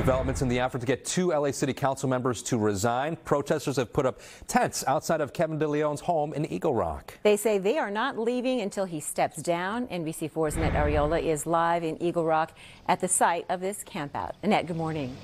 Developments in the effort to get two LA City Council members to resign. Protesters have put up tents outside of Kevin De Leon's home in Eagle Rock. They say they are not leaving until he steps down. NBC4's Annette Arreola is live in Eagle Rock at the site of this campout. Annette, good morning.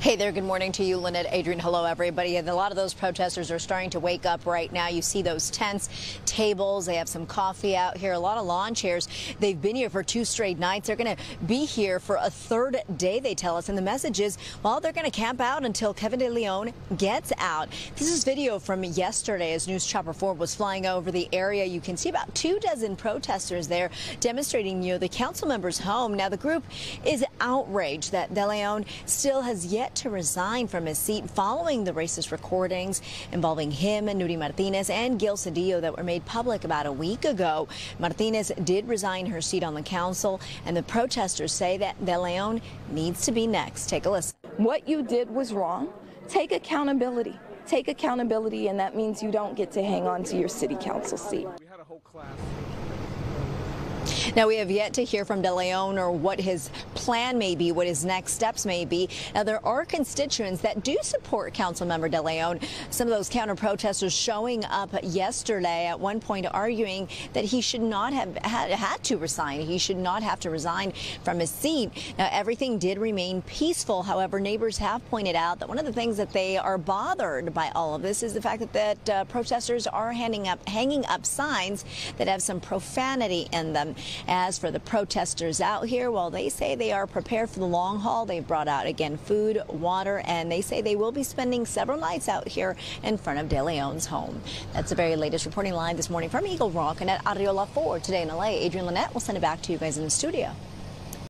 Hey there, good morning to you, Lynette, Adrian. Hello, everybody. And a lot of those protesters are starting to wake up right now. You see those tents, tables, they have some coffee out here, a lot of lawn chairs. They've been here for two straight nights. They're going to be here for a third day, they tell us. And the message is, well, they're going to camp out until Kevin De Leon gets out. This is video from yesterday as News Chopper 4 was flying over the area. You can see about two dozen protesters there demonstrating near the council member's home. Now, the group is outraged that De Leon still has yet set to resign from his seat following the racist recordings involving him and Nury Martinez and Gil Cedillo that were made public about a week ago. Martinez did resign her seat on the council, and the protesters say that De Leon needs to be next. Take a listen. What you did was wrong. Take accountability. Take accountability, and that means you don't get to hang on to your city council seat. Now, we have yet to hear from De Leon or what his plan may be, what his next steps may be. Now, there are constituents that do support Councilmember De Leon. Some of those counter protesters showing up yesterday at one point arguing that he should not have had, had to resign. He should not have to resign from his seat. Now, everything did remain peaceful. However, neighbors have pointed out that one of the things that they are bothered by all of this is the fact that, that uh, protesters are handing up, hanging up signs that have some profanity in them. As for the protesters out here, well, they say they are prepared for the long haul. They've brought out, again, food, water, and they say they will be spending several nights out here in front of De Leon's home. That's the very latest reporting line this morning from Eagle Rock Annette Arreola 4 today in LA. Adrian Lynette will send it back to you guys in the studio.